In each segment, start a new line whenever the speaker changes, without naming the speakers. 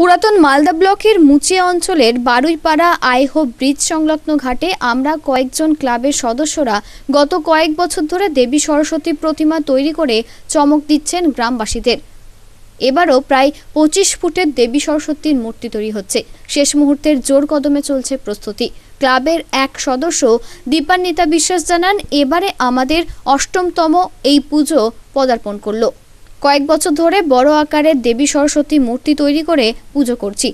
পুরাতন মালদা ব্লকের মুচিয়া অঞ্চলের বারুইপাড়া আইহো ব্রিজ সংলগ্ন ঘাটে আমরা কয়েকজন ক্লাবের সদস্যরা গত কয়েক বছর ধরে দেবী সরস্বতী প্রতিমা তৈরি করে চমক দিচ্ছেন গ্রামবাসীদের। এবারও প্রায় পঁচিশ ফুটের দেবী সরস্বতীর মূর্তি তৈরি হচ্ছে। শেষ মুহূর্তের জোর কদমে চলছে প্রস্তুতি। ক্লাবের এক সদস্য দীপান্বিতা বিশ্বাস জানান, এবারে আমাদের অষ্টমতম এই পুজো পদার্পণ করল। কয়েক বছর ধরে বড় আকারের দেবী সরস্বতী মূর্তি তৈরি করে পুজো করছি।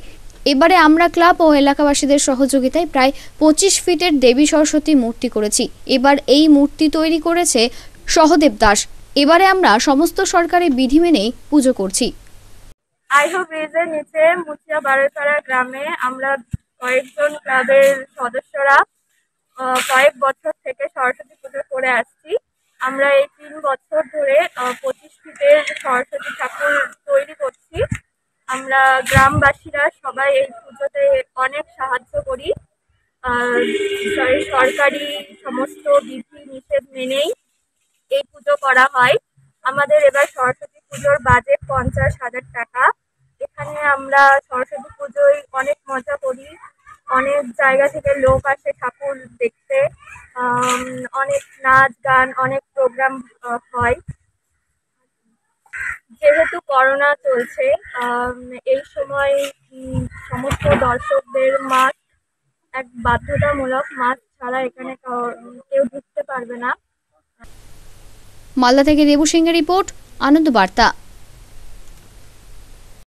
এবারে আমরা ক্লাব ও এলাকাবাসীদের সহযোগিতায় প্রায় পঁচিশ ফিটের দেবী সরস্বতী মূর্তি করেছি। এবার এই মূর্তি তৈরি করেছে সহদেব দাস। এবারে আমরা সমস্ত সরকারি বিধি মেনেই পুজো করছি।
আইহো ব্রিজের নিচে মুচিয়া বারোইপাড়া গ্রামে আমরা কয়েকজন ক্লাবের সদস্যরা কয়েক বছর থেকে সরস্বতী পুজো করে আসছি। আমরা এই তিন বছর ধরে সরস্বতী ঠাকুর তৈরি করছি। আমরা গ্রামবাসীরা সবাই এই পুজোতে অনেক সাহায্য করি। সরকারি সমস্ত বিধি, নিষেধ মেনেই এই পুজো করা হয়। আমাদের এবার সরস্বতী পুজোর বাজেট পঞ্চাশ হাজার টাকা। এখানে আমরা সরস্বতী পুজোয় অনেক মজা করি। অনেক জায়গা থেকে লোক আসে ঠাকুর দেখতে। অনেক নাচ গান, অনেক প্রোগ্রাম হয়। যেহেতু করোনা চলছে এই সময় সমস্ত দর্শকদের মাস্ক এক বাধ্যতামূলক মাস্ক ছাড়া এখানে কাউ- ঢুকতে পারবে না।
মালদা থেকে দেবু সিংহের রিপোর্ট, আনন্দ বার্তা।